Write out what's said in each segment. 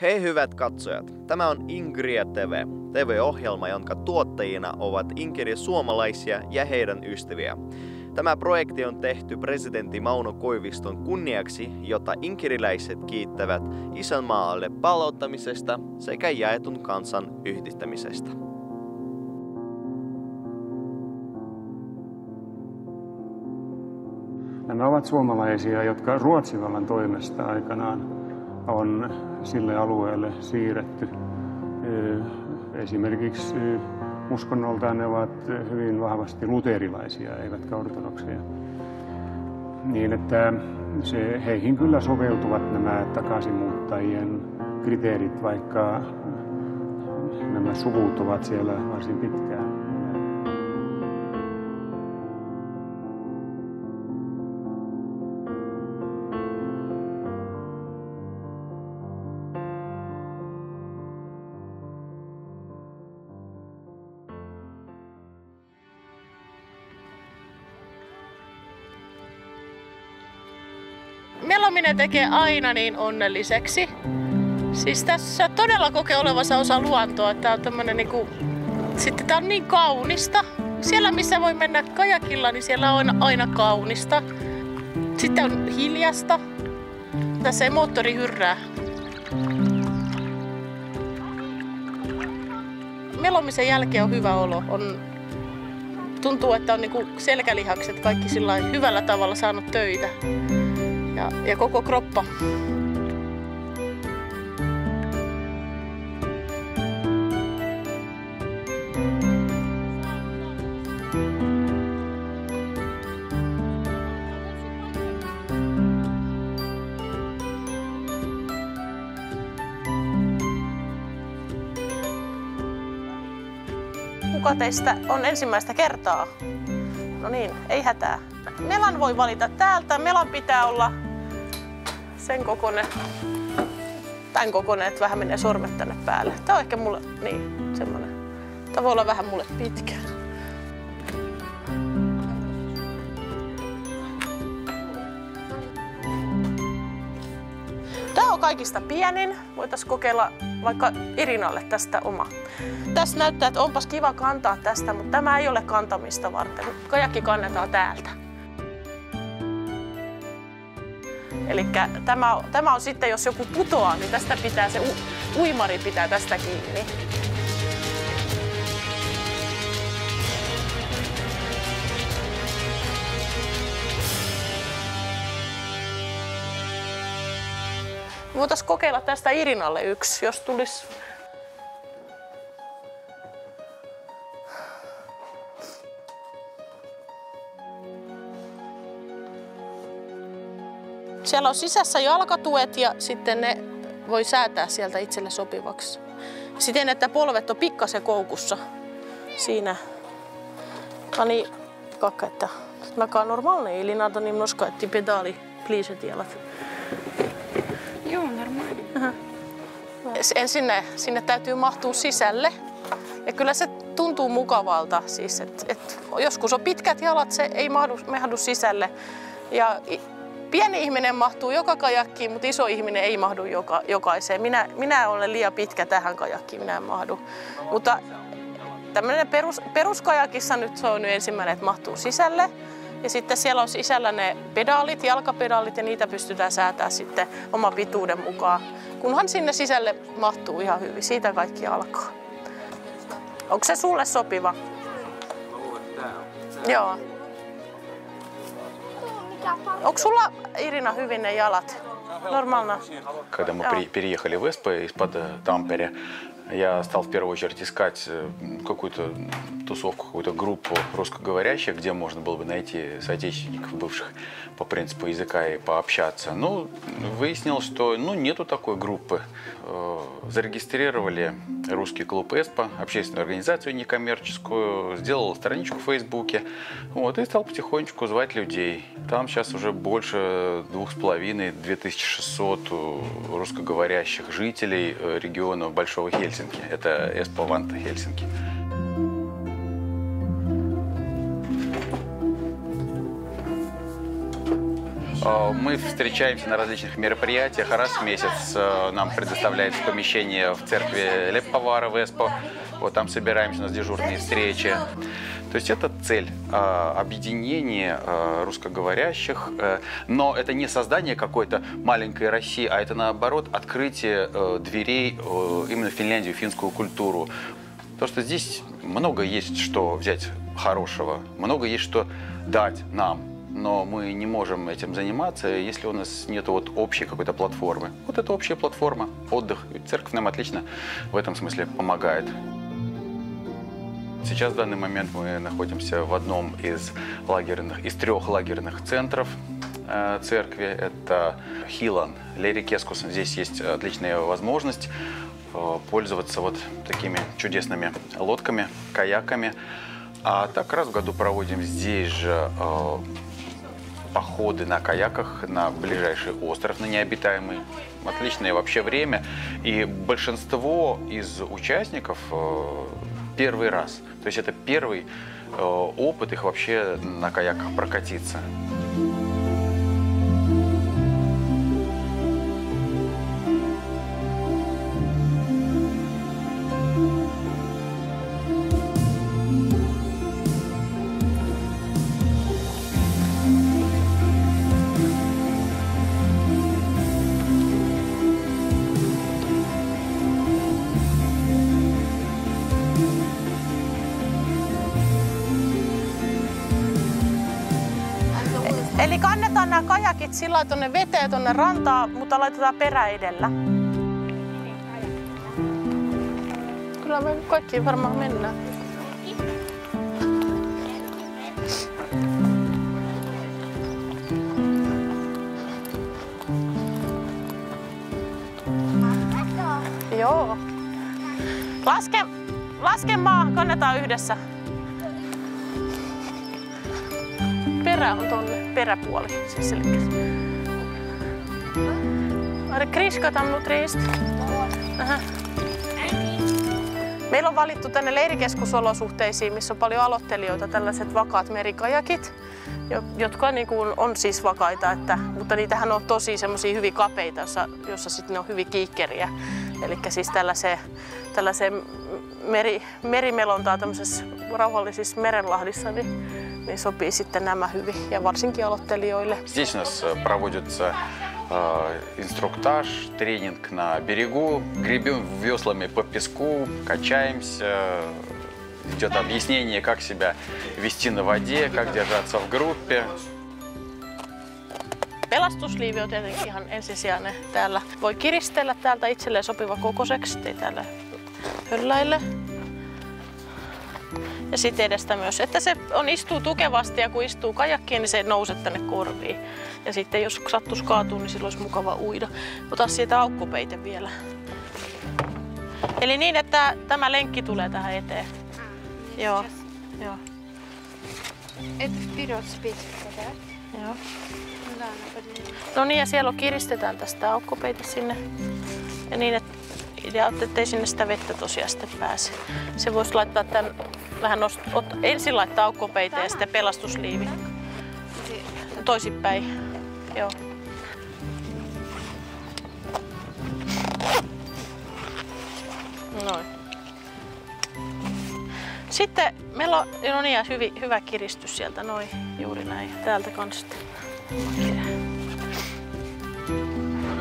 Hei hyvät katsojat, tämä on Ingria TV, TV-ohjelma, jonka tuottajina ovat Inkeri suomalaisia ja heidän ystäviä. Tämä projekti on tehty presidentti Mauno Koiviston kunniaksi, jota inkeriläiset kiittävät isänmaalle palauttamisesta sekä jaetun kansan yhdistämisestä. Nämä ovat suomalaisia, jotka Ruotsivallan toimesta aikanaan on sille alueelle siirretty. Esimerkiksi uskonnoltaan ne ovat hyvin vahvasti luterilaisia, eivätkä ortodokseja. Niin että se, heihin kyllä soveltuvat nämä takaisinmuuttajien kriteerit, vaikka nämä suvut ovat siellä varsin pitkään. Melominen tekee aina niin onnelliseksi. Siis tässä todella kokee olevansa osa luontoa. Tää on tämmönen niinku... Sitten tää on niin kaunista. Siellä missä voi mennä kajakilla, niin siellä on aina kaunista. Sitten on hiljasta. Tässä ei moottori hyrrää. Melomisen jälkeen on hyvä olo. On, tuntuu, että on niinku selkälihakset kaikki sillä hyvällä tavalla saanut töitä ja, ja koko kroppa. Kuka teistä on ensimmäistä kertaa? No niin, ei hätää. Melan voi valita täältä. Melan pitää olla sen kokoinen, tämän kokoinen, että vähän menee sormet tänne päälle. Tämä on ehkä mulle, niin, semmoinen. Tämä voi olla vähän mulle pitkä. Tämä on kaikista pienin. Voitaisiin kokeilla vaikka Irinalle tästä oma. Tässä näyttää, että onpas kiva kantaa tästä, mutta tämä ei ole kantamista varten. Kajakki kannetaan täältä. Eli tämä, tämä on sitten, jos joku putoaa, niin tästä pitää se u, uimari pitää tästä kiinni. Voitaisiin kokeilla tästä Irinalle yksi, jos tulisi on sisässä jalkatuet ja sitten ne voi säätää sieltä itselle sopivaksi. Siten, että polvet on pikkasen koukussa siinä. Ani kakka, että nakaa normaalne, eli nada nimnoska, että pedali pliiset jalat. Joo, normaali. Ensin sinne täytyy mahtua sisälle. Ja kyllä se tuntuu mukavalta. Siis, et, et, joskus on pitkät jalat, se ei mahdu, mahdu sisälle. Ja pieni ihminen mahtuu joka kajakkiin, mutta iso ihminen ei mahdu joka, jokaiseen. Minä, minä olen liian pitkä tähän kajakkiin, minä en mahdu. Mutta tämmöinen perus, peruskajakissa nyt se on nyt ensimmäinen, että mahtuu sisälle. Ja sitten siellä on sisällä ne pedaalit, jalkapedaalit ja niitä pystytään säätää sitten oman pituuden mukaan. Kunhan sinne sisälle mahtuu ihan hyvin. Siitä kaikki alkaa. Onko se sulle sopiva? Joo. Onko sulla, Irina, hyvin ne jalat? Нормально. Когда мы при, переехали в Эспо из-под Тампере, я стал в первую очередь искать какую-то тусовку, какую-то группу русскоговорящих, где можно было бы найти соотечественников бывших по принципу языка и пообщаться. Ну, выяснилось, что ну, нету такой группы. Зарегистрировали русский клуб ЭСПА, общественную организацию некоммерческую, сделал страничку в Фейсбуке, вот, и стал потихонечку звать людей. Там сейчас уже больше двух с половиной, 2600 русскоговорящих жителей региона Большого Хельсинки. Это ЭСПА Ванта Хельсинки. Э, мы встречаемся на различных мероприятиях. Раз в месяц э, нам предоставляется помещение в церкви Лепповара в Эспо. Вот там собираемся, у нас дежурные встречи. То есть это цель э, объединение русскоговорящих, но это не создание какой-то маленькой России, а это наоборот открытие дверей именно в Финляндию, финскую культуру. То, что здесь много есть что взять хорошего, много есть что дать нам, но мы не можем этим заниматься, если у нас нет вот общей какой-то платформы. Вот это общая платформа, отдых. Церковь нам отлично в этом смысле помогает. Сейчас в данный момент мы находимся в одном из лагерных, из трех лагерных центров э, церкви. Это Хилан, Лери Кескус. Здесь есть отличная возможность э, пользоваться вот такими чудесными лодками, каяками. А так раз в году проводим здесь же э, походы на каяках на ближайший остров, на необитаемый. Отличное вообще время. И большинство из участников э, первый раз. То есть это первый э, опыт их вообще на каяках прокатиться. Kajakit sillä tuonne veteen tuonne rantaan, mutta laitetaan perä edellä. Kyllä me kaikki varmaan mennään. Joo. Laske, laske maahan, kannetaan yhdessä. Perä on tuonne peräpuoli. Siis eli... Are Kriska tam nu trist? Meillä on valittu tänne leirikeskusolosuhteisiin, missä on paljon aloittelijoita, tällaiset vakaat merikajakit, jotka niin kuin on siis vakaita, että, mutta niitähän on tosi semmoisia hyvin kapeita, jossa, jossa sitten ne on hyvin kiikkeriä. Eli siis tällaiseen, tällaiseen meri, merimelontaa tämmöisessä rauhallisissa merenlahdissa, niin niin sopii sitten nämä hyvin ja varsinkin aloittelijoille. Здесь у нас э, проводится э, инструктаж, тренинг на берегу, гребем веслами по песку, качаемся, идет объяснение, как себя вести на воде, как держаться в группе. Pelastusliivi on tietenkin ihan ensisijainen täällä. Voi kiristellä täältä itselleen sopiva kokoiseksi, ettei täällä hölläille. Ja sitten edestä myös, että se on, istuu tukevasti ja kun istuu kajakkiin, niin se ei nouse tänne korviin. Ja sitten jos sattuisi kaatua, niin silloin olisi mukava uida. Ota siitä aukkopeite vielä. Eli niin, että tämä lenkki tulee tähän eteen. Joo. Joo. Et pidotspit Joo. No niin, ja siellä kiristetään tästä aukkopeite sinne. Ja niin, että idea ettei sinne sitä vettä tosiaan sitten pääse. Se voisi laittaa tämän vähän nost, ot, ensin laittaa aukkopeite ja sitten pelastusliivi. Toisinpäin. Joo. Noin. Sitten meillä on, no niin, hyvin, hyvä kiristys sieltä, noin, juuri näin, täältä kanssa.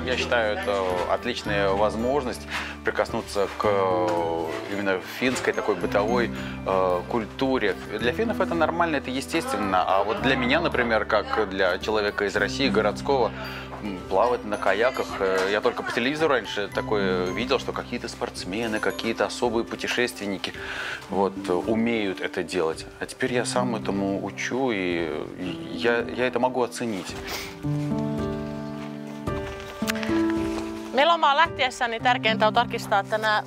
Я считаю, это отличная возможность прикоснуться к э, именно финской такой бытовой э, культуре. Для финнов это нормально, это естественно. А вот для меня, например, как для человека из России, городского, плавать на каяках. Э, я только по телевизору раньше такое видел, что какие-то спортсмены, какие-то особые путешественники вот, умеют это делать. А теперь я сам этому учу, и я, я это могу оценить. Melomaan lähtiessäni niin tärkeintä on tarkistaa, että nämä,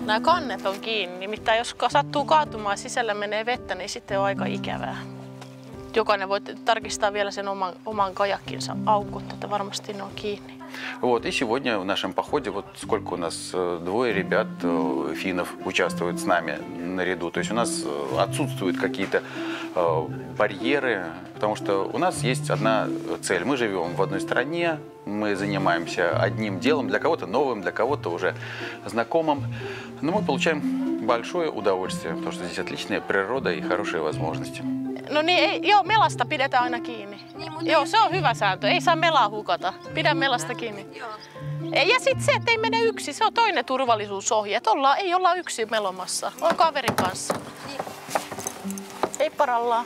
nämä kannet on kiinni. Nimittäin jos sattuu kaatumaan sisällä menee vettä, niin sitten on aika ikävää. Jokainen voi tarkistaa vielä sen oman, oman kajakkinsa aukot, että varmasti ne on kiinni. Вот, и сегодня в нашем походе, вот сколько у нас, э, двое ребят, э, финнов, участвуют с нами наряду. То есть у нас э, отсутствуют какие-то барьеры, потому что у нас есть одна цель. Мы живем в одной стране, мы занимаемся одним делом, для кого-то новым, для кого-то уже знакомым, но мы получаем большое удовольствие, потому что здесь отличная природа и хорошие возможности. No niin, ei, joo, melasta pidetään aina kiinni. Niin, mutta joo, se on hyvä sääntö. Ei saa melaa hukata. Pidä melasta kiinni. Joo. Ja sitten se, että ei mene yksi, se on toinen turvallisuusohje. Että ollaan, ei olla yksi melomassa. On kaverin kanssa. Niin. Ei parallaa.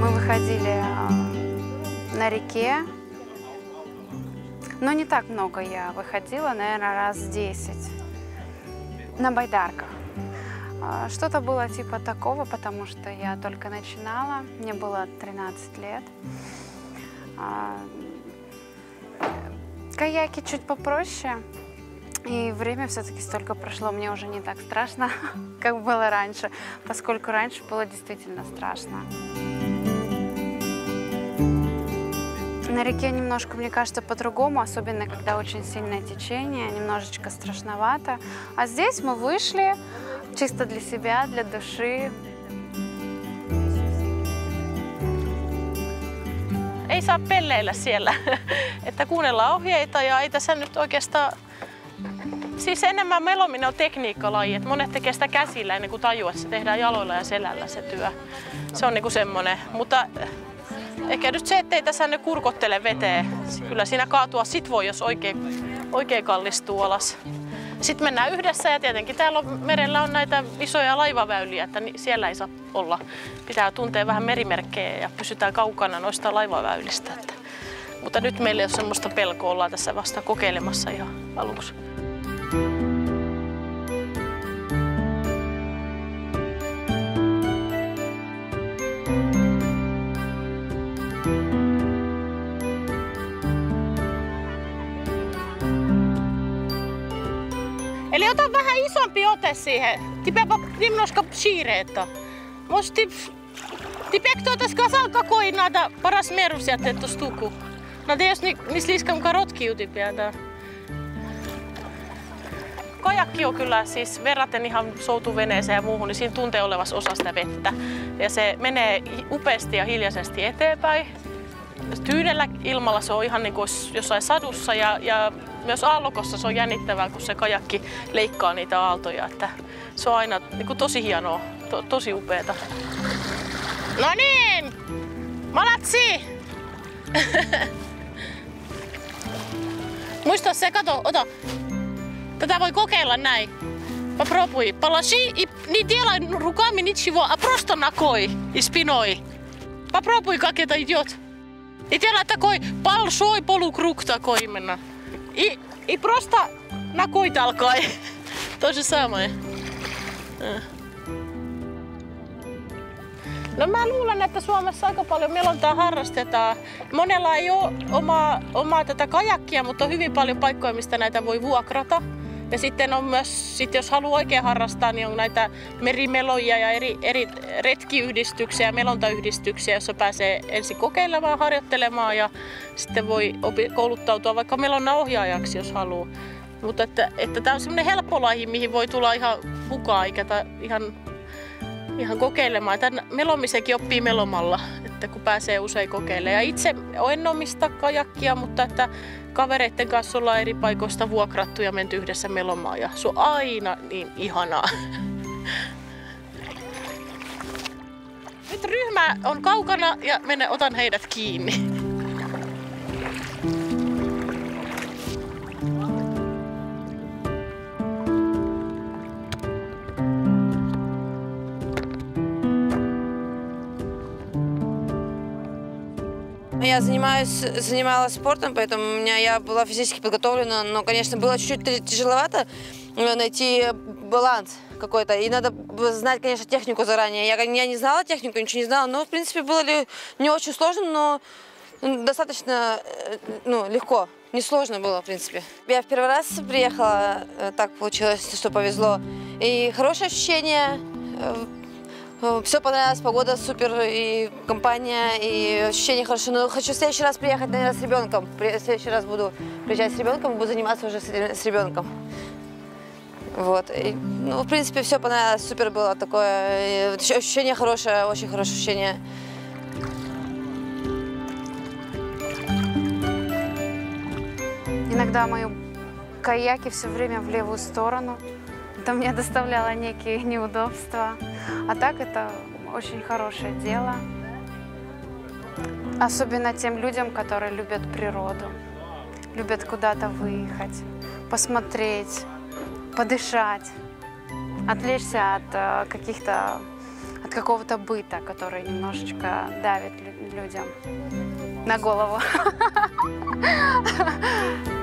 Мы выходили на реке. Но не так много я выходила, наверное, раз 10 на байдарках. А, что-то было типа такого, потому что я только начинала, мне было 13 лет. А, каяки чуть попроще, и время все-таки столько прошло, мне уже не так страшно, как было раньше, поскольку раньше было действительно страшно. На реке немножко, мне кажется, по-другому, особенно когда очень сильное течение, немножечко страшновато. А здесь мы вышли чисто для себя, для души. Ei saa pelleillä siellä, että kuunnellaan ohjeita ja ei tässä nyt oikeastaan Siis enemmän melominen on tekniikkalaji, että monet tekee sitä käsillä ennen kuin tajuaa, että se tehdään jaloilla ja selällä se työ. Se on niinku semmonen, mutta Ehkä nyt se, ettei tässä ne kurkottele veteen. Kyllä siinä kaatua sit voi, jos oikein, oikein kallistuu alas. Sitten mennään yhdessä ja tietenkin täällä on, merellä on näitä isoja laivaväyliä, että siellä ei saa olla. Pitää tuntea vähän merimerkkejä ja pysytään kaukana noista laivaväylistä. Että. Mutta nyt meillä ei ole semmoista pelkoa, ollaan tässä vasta kokeilemassa ihan aluksi. Eli ota vähän isompi ote siihen. Tipepa nimnoska siireetta. Mosti tipek tuota kasalka koinada paras merusjätteet stuku. No jos ni, mis liskam karotki utipiätä. Kajakki on kyllä siis verraten ihan soutuveneeseen ja muuhun, niin siinä tuntee olevassa osa sitä vettä. Ja se menee upeasti ja hiljaisesti eteenpäin. Tyynellä ilmalla se on ihan niin kuin jossain sadussa ja, ja myös aallokossa se on jännittävää, kun se kajakki leikkaa niitä aaltoja. Että se on aina niin kuin tosi hienoa, to, tosi upeeta. No niin! Malatsi! Muista se, kato, ota. Tätä voi kokeilla näin. Попробуй. Положи и не делай руками ничего, а просто накой и спиной. Попробуй, как это идет. И делай такой большой полукруг такой именно. И, и просто накой толкай. То же самое. No mä luulen, että Suomessa aika paljon melontaa harrastetaan. Monella ei ole omaa, omaa tätä kajakkia, mutta on hyvin paljon paikkoja, mistä näitä voi vuokrata. Ja sitten on myös, sit jos haluaa oikein harrastaa, niin on näitä merimeloja ja eri, eri retkiyhdistyksiä ja melontayhdistyksiä, joissa pääsee ensin kokeilemaan, harjoittelemaan ja sitten voi kouluttautua vaikka melonna ohjaajaksi, jos haluaa. Mutta että, että tämä on semmoinen helppo laji, mihin voi tulla ihan mukaan, eikä ihan, ihan kokeilemaan. Tämän melomisenkin oppii melomalla, että kun pääsee usein kokeilemaan. Ja itse en omista kajakkia, mutta että kavereiden kanssa ollaan eri paikoista vuokrattu ja menty yhdessä melomaan ja se on aina niin ihanaa. Nyt ryhmä on kaukana ja menen otan heidät kiinni. Я занимаюсь, занималась спортом, поэтому у меня я была физически подготовлена, но, конечно, было чуть-чуть тяжеловато э, найти баланс какой-то. И надо знать, конечно, технику заранее. Я, я не знала технику, ничего не знала, но, в принципе, было ли не очень сложно, но достаточно э, ну, легко. Несложно было, в принципе. Я в первый раз приехала, э, так получилось, что повезло. И хорошее ощущение, Все понравилось, погода супер, и компания, и ощущение хорошо. Но хочу в следующий раз приехать, наверное, с ребенком. В следующий раз буду приезжать с ребенком буду заниматься уже с, с ребенком. Вот. И, ну, в принципе, все понравилось, супер было такое. И ощущение хорошее, очень хорошее ощущение. Иногда мои каяки все время в левую сторону. Это мне доставляло некие неудобства. А так это очень хорошее дело. Особенно тем людям, которые любят природу, любят куда-то выехать, посмотреть, подышать, отвлечься от э, каких-то от какого-то быта, который немножечко давит людям на голову.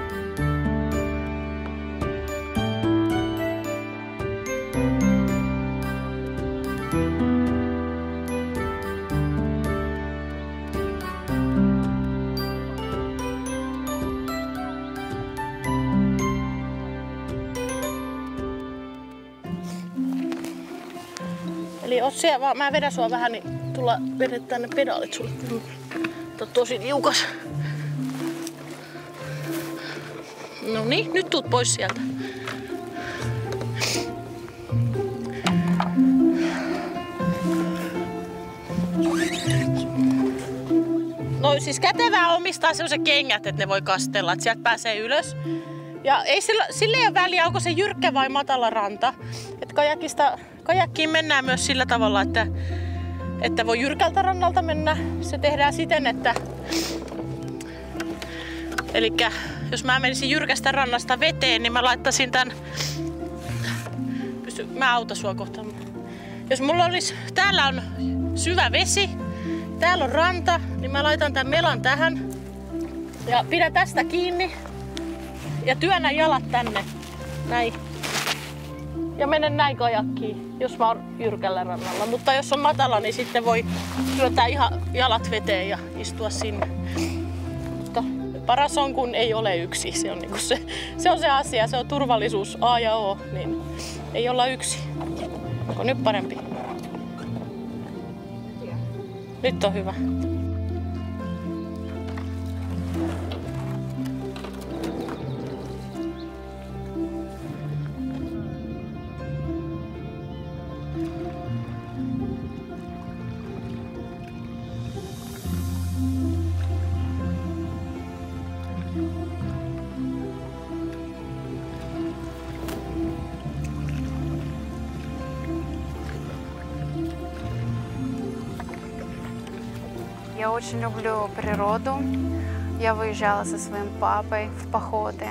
siellä vaan, mä vedän sua vähän, niin tulla vedetään ne pedaalit sulle. Tää on tosi liukas. No niin, nyt tuut pois sieltä. No siis kätevää omistaa sellaiset kengät, että ne voi kastella, että sieltä pääsee ylös. Ja ei sillä, sillä ei ole väliä, onko se jyrkkä vai matala ranta. Et kajakista, kajakkiin mennään myös sillä tavalla, että, että voi jyrkältä rannalta mennä. Se tehdään siten, että... Eli jos mä menisin jyrkästä rannasta veteen, niin mä laittaisin tän... Pysty, mä autan sua kohta. Jos mulla olisi... Täällä on syvä vesi, täällä on ranta, niin mä laitan tämän melan tähän. Ja pidän tästä kiinni ja työnnä jalat tänne. Näin. Ja menen näin kajakkiin, jos mä oon jyrkällä rannalla. Mutta jos on matala, niin sitten voi työntää ihan jalat veteen ja istua sinne. Mutta paras on, kun ei ole yksi. Se on, niinku se, se, on se asia, se on turvallisuus A ja O. Niin ei olla yksi. Onko nyt parempi? Nyt on hyvä. Очень люблю природу. Я выезжала со своим папой в походы.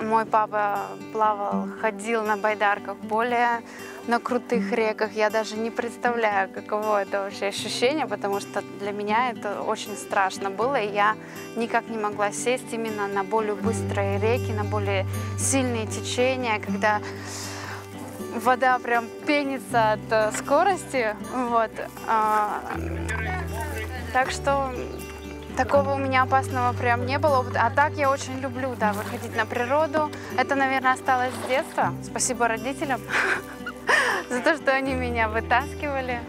Мой папа плавал, ходил на байдарках более на крутых реках. Я даже не представляю, каково это вообще ощущение, потому что для меня это очень страшно было. И я никак не могла сесть именно на более быстрые реки, на более сильные течения, когда вода прям пенится от э, скорости. Вот. Так что такого у меня опасного прям не было. А так я очень люблю, да, выходить на природу. Это, наверное, осталось с детства. Спасибо родителям за то, что они меня вытаскивали.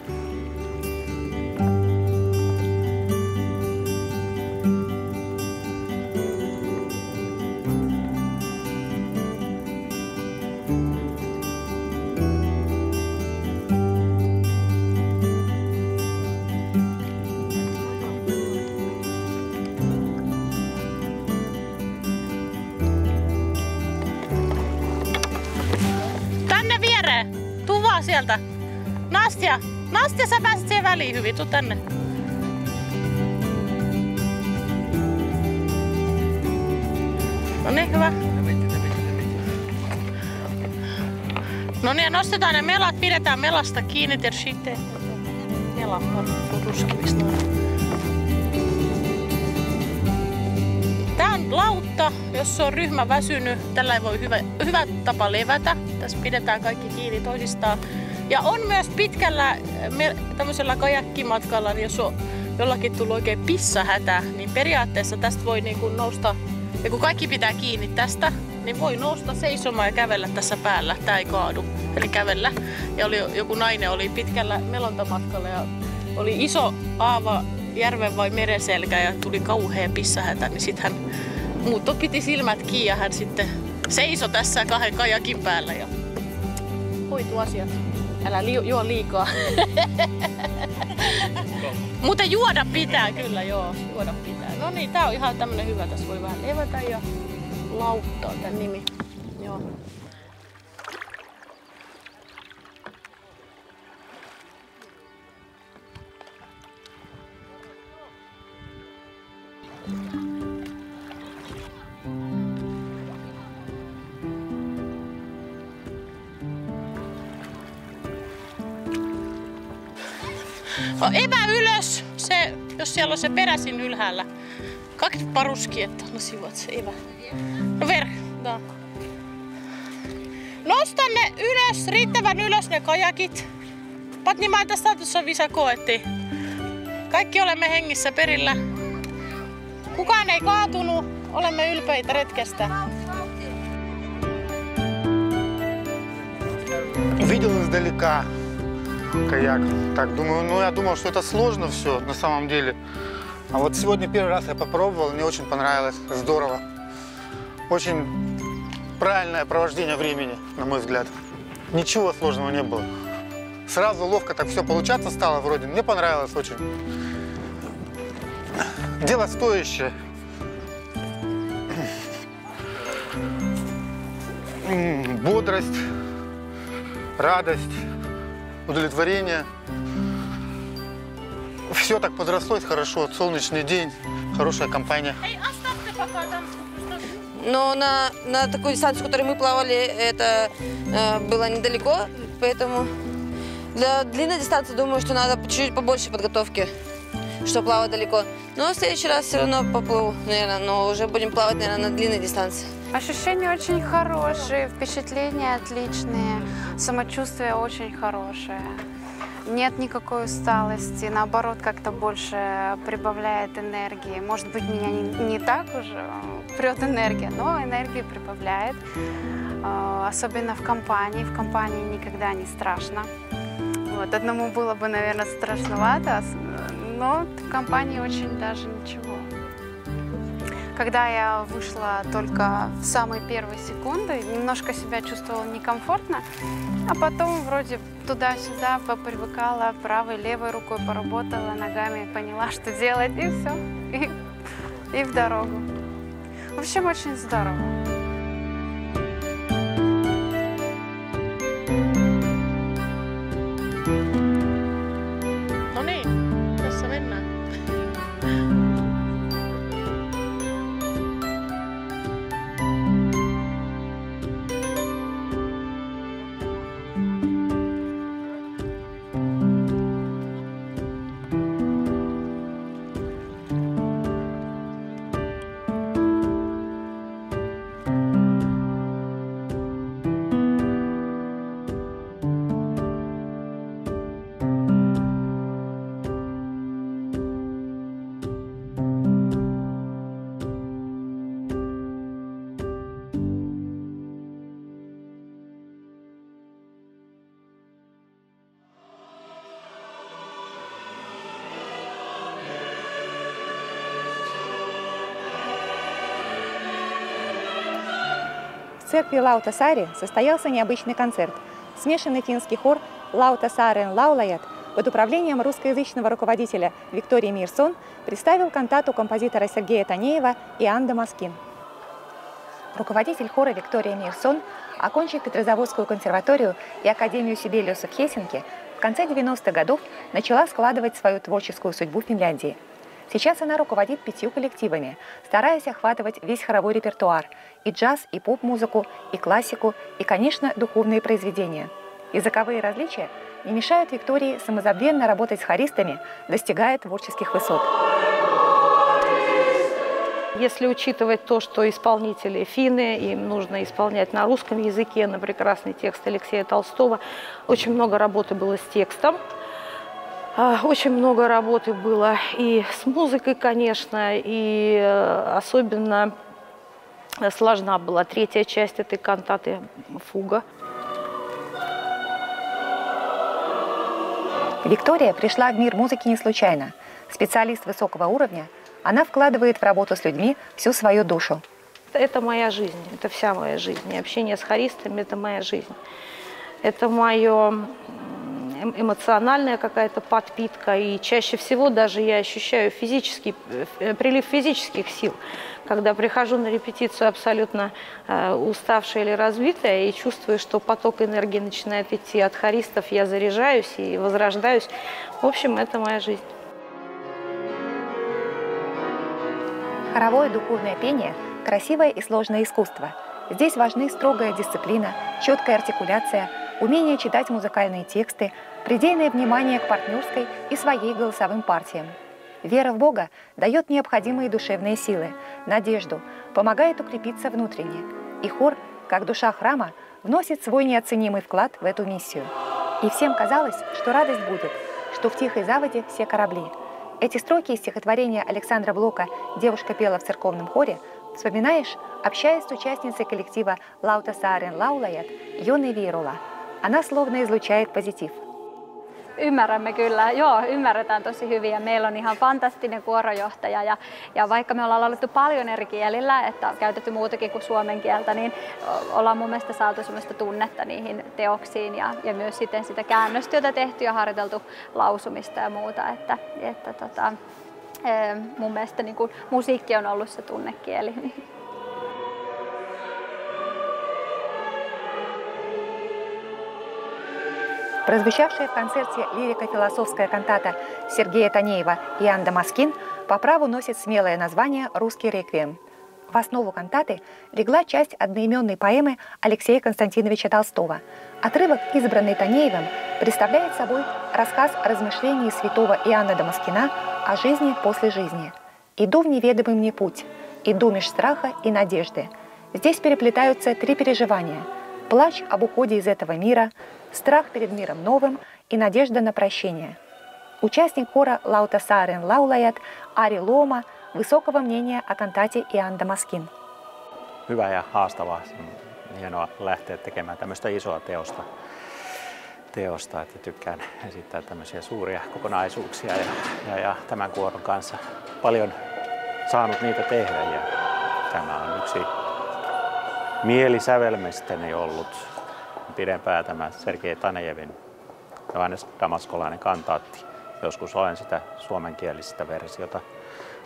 Nastja! Nastja, sä pääset siihen väliin hyvin. Tuu tänne. No niin, hyvä. No niin, ja nostetaan ne melat, pidetään melasta kiinni, der shite. Mela on. Tää on lautta, jos on ryhmä väsynyt. Tällä ei voi hyvä, hyvä tapa levätä. Tässä pidetään kaikki kiinni toisistaan. Ja on myös pitkällä me- tämmöisellä kajakkimatkalla, niin jos on jollakin tullut oikein pissahätä, niin periaatteessa tästä voi niin kuin nousta, ja kun kaikki pitää kiinni tästä, niin voi nousta seisomaan ja kävellä tässä päällä. Tämä ei kaadu. Eli kävellä. Ja oli, joku nainen oli pitkällä melontamatkalla ja oli iso aava järven vai merenselkä ja tuli kauhea pissähätä, niin sitten hän muutto piti silmät kiinni ja hän sitten seisoi tässä kahden kajakin päällä ja hoitu asiat. Älä li- juo liikaa. Mutta juoda pitää kyllä, joo. Juoda pitää. No niin, tää on ihan tämmönen hyvä. Tässä voi vähän levätä ja lauttaa tän nimi. Joo. No, evä ylös, se, jos siellä on se peräsin ylhäällä. Kaksi paruski, että no sivuat se evä. No ver, da. Nosta ne ylös, riittävän ylös ne kajakit. Patnimaita statussa visa koetti. Kaikki olemme hengissä perillä. Kukaan ei kaatunut, olemme ylpeitä retkestä. Видел издалека каяк. Так, думаю, ну я думал, что это сложно все на самом деле. А вот сегодня первый раз я попробовал, мне очень понравилось, здорово. Очень правильное провождение времени, на мой взгляд. Ничего сложного не было. Сразу ловко так все получаться стало вроде. Мне понравилось очень. Дело стоящее. Бодрость, радость, удовлетворение. Все так подрослось хорошо. Солнечный день, хорошая компания. Но на, на такую дистанцию, которой мы плавали, это э, было недалеко, поэтому для длинной дистанции думаю, что надо чуть-чуть побольше подготовки, чтобы плавать далеко. Но в следующий раз все равно поплыву, наверное, но уже будем плавать, наверное, на длинной дистанции. Ощущения очень хорошие, впечатления отличные, самочувствие очень хорошее. Нет никакой усталости, наоборот, как-то больше прибавляет энергии. Может быть, меня не, не так уже прет энергия, но энергии прибавляет. Э, Особенно в компании. В компании никогда не страшно. Вот, одному было бы, наверное, страшновато, а но в компании очень даже ничего. Когда я вышла только в самые первые секунды, немножко себя чувствовала некомфортно, а потом вроде туда-сюда попривыкала, правой, левой рукой поработала, ногами поняла, что делать, и все, и, и в дорогу. В общем, очень здорово. Церкви Лаута Сари состоялся необычный концерт. Смешанный финский хор Лаута Сарен Лаулаят под управлением русскоязычного руководителя Виктории Мирсон представил кантату композитора Сергея Танеева и Анда Маскин. Руководитель хора Виктория Мирсон, окончив Петрозаводскую консерваторию и Академию Сибелиуса в Хельсинки, в конце 90-х годов начала складывать свою творческую судьбу в Финляндии. Сейчас она руководит пятью коллективами, стараясь охватывать весь хоровой репертуар – и джаз, и поп-музыку, и классику, и, конечно, духовные произведения. Языковые различия не мешают Виктории самозабвенно работать с хористами, достигая творческих высот. Если учитывать то, что исполнители финны, им нужно исполнять на русском языке, на прекрасный текст Алексея Толстого, очень много работы было с текстом. А, Очень много работы было и с музыкой, конечно, и э, особенно сложна была третья часть этой кантаты «Фуга». Виктория пришла в мир музыки не случайно. Специалист высокого уровня, она вкладывает в работу с людьми всю свою душу. Это моя жизнь, это вся моя жизнь. И общение с хористами – это моя жизнь. Это мое эмоциональная какая-то подпитка, и чаще всего даже я ощущаю физический, э, прилив физических сил, когда прихожу на репетицию абсолютно э, уставшая или разбитая, и чувствую, что поток энергии начинает идти от хористов, я заряжаюсь и возрождаюсь. В общем, это моя жизнь. Хоровое духовное пение – красивое и сложное искусство. Здесь важны строгая дисциплина, четкая артикуляция, умение читать музыкальные тексты, предельное внимание к партнерской и своей голосовым партиям. Вера в Бога дает необходимые душевные силы, надежду, помогает укрепиться внутренне. И хор, как душа храма, вносит свой неоценимый вклад в эту миссию. И всем казалось, что радость будет, что в тихой заводе все корабли. Эти строки из стихотворения Александра Блока «Девушка пела в церковном хоре» вспоминаешь, общаясь с участницей коллектива Лаута Саарен Лаулаят Йоной Вирула. Она словно излучает позитив – ymmärrämme kyllä, joo, ymmärretään tosi hyvin ja meillä on ihan fantastinen kuorojohtaja ja, ja vaikka me ollaan laulettu paljon eri kielillä, että on käytetty muutakin kuin suomen kieltä, niin ollaan mun mielestä saatu semmoista tunnetta niihin teoksiin ja, ja myös sitten sitä käännöstyötä tehty ja harjoiteltu lausumista ja muuta, että, että tota, mun mielestä niin kuin musiikki on ollut se tunnekieli. Прозвучавшая в концерте лирико-философская кантата Сергея Танеева «Иоанн Дамаскин» по праву носит смелое название «Русский реквием». В основу кантаты легла часть одноименной поэмы Алексея Константиновича Толстого. Отрывок, избранный Танеевым, представляет собой рассказ о размышлении святого Иоанна Дамаскина о жизни после жизни. «Иду в неведомый мне путь, иду меж страха и надежды». Здесь переплетаются три переживания – плач об уходе из этого мира, страх перед миром новым и надежда на прощение. Участник хора Лаута Саарен Laulajat Ari Looma высокого мнения о кантате Иоанн Дамаскин. Hyvä ja haastava, hienoa lähteä tekemään tämmöistä isoa teosta, teosta että tykkään esittää tämmöisiä suuria kokonaisuuksia ja, ja, ja tämän kuoron kanssa paljon saanut niitä tehdä ja tämä on yksi mielisävelmistäni ollut pidempään tämä Sergei Tanejevin Johannes Damaskolainen kantaatti. Joskus olen sitä suomenkielistä versiota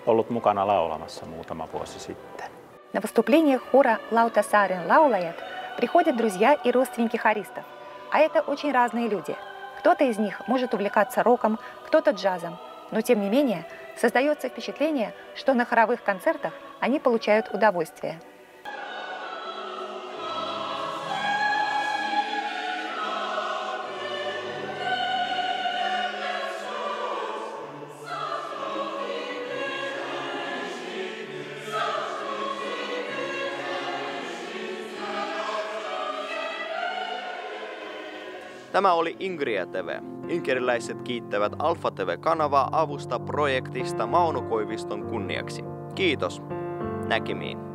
ollut mukana laulamassa muutama vuosi sitten. На выступление хора Лаута Сарен Лаулаят приходят друзья и родственники хористов. А это очень разные люди. Кто-то из них может увлекаться роком, кто-то джазом. Но тем не менее, создается впечатление, что на хоровых концертах они получают удовольствие – Tämä oli Ingria TV. Inkeriläiset kiittävät Alfa TV-kanavaa avusta projektista Mauno Koiviston kunniaksi. Kiitos. Näkemiin.